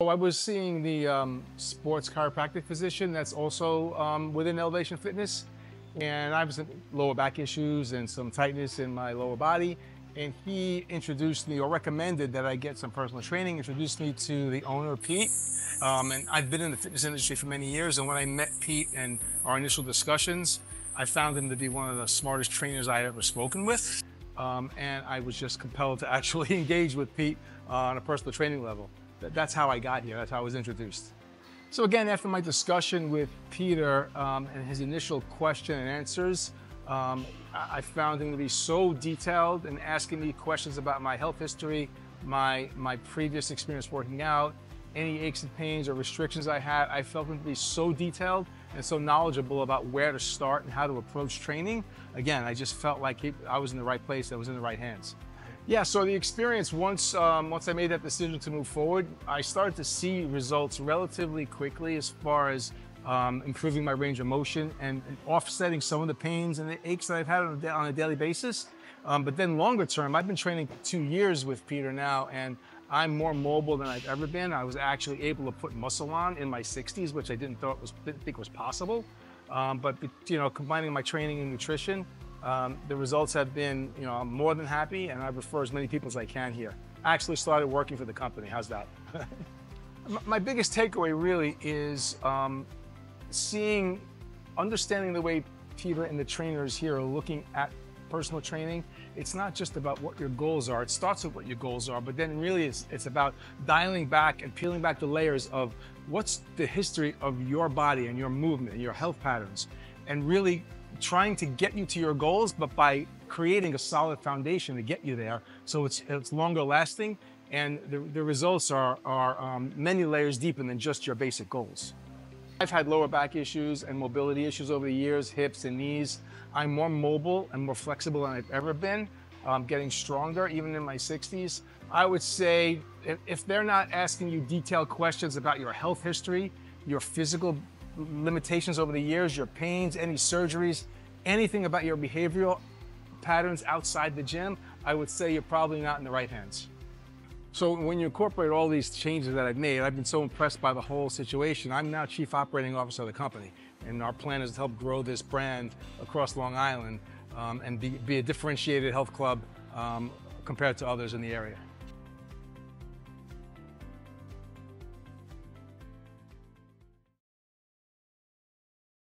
So I was seeing the um, sports chiropractic physician that's also um, within Elevation Fitness. And I have some lower back issues and some tightness in my lower body. And he introduced me or recommended that I get some personal training, introduced me to the owner, Pete. Um, and I've been in the fitness industry for many years. And when I met Pete and our initial discussions, I found him to be one of the smartest trainers I had ever spoken with. Um, and I was just compelled to actually engage with Pete uh, on a personal training level. That's how I got here. That's how I was introduced. So again, after my discussion with Peter um, and his initial question and answers, um, I found him to be so detailed in asking me questions about my health history, my, my previous experience working out, any aches and pains or restrictions I had. I felt him to be so detailed and so knowledgeable about where to start and how to approach training. Again, I just felt like he, I was in the right place, I was in the right hands. Yeah, so the experience, once, um, once I made that decision to move forward, I started to see results relatively quickly as far as um, improving my range of motion and, and, offsetting some of the pains and the aches that I've had on a, on a daily basis. Um, but then longer term, I've been training two years with Peter now, and I'm more mobile than I've ever been. I was actually able to put muscle on in my 60s, which I didn't thought was didn't think was possible. Um, but you know, combining my training and nutrition, um, the results have been, you know, I'm more than happy and I refer as many people as I can here. I actually started working for the company. How's that? My biggest takeaway really is um, seeing, understanding the way Peter and the trainers here are looking at personal training. It's not just about what your goals are. It starts with what your goals are, but then really it's, it's about dialing back and peeling back the layers of what's the history of your body and your movement and your health patterns and really trying to get you to your goals, but by creating a solid foundation to get you there so it's, it's longer lasting and the, the results are, are um, many layers deeper than just your basic goals. I've had lower back issues and mobility issues over the years, hips and knees. I'm more mobile and more flexible than I've ever been. I'm getting stronger even in my 60s. I would say if, if they're not asking you detailed questions about your health history, your physical limitations over the years, your pains, any surgeries, anything about your behavioral patterns outside the gym, I would say you're probably not in the right hands. So when you incorporate all these changes that I've made, I've been so impressed by the whole situation. I'm now Chief Operating Officer of the company, and our plan is to help grow this brand across Long Island um, and be, be, a differentiated health club um, compared to others in the area.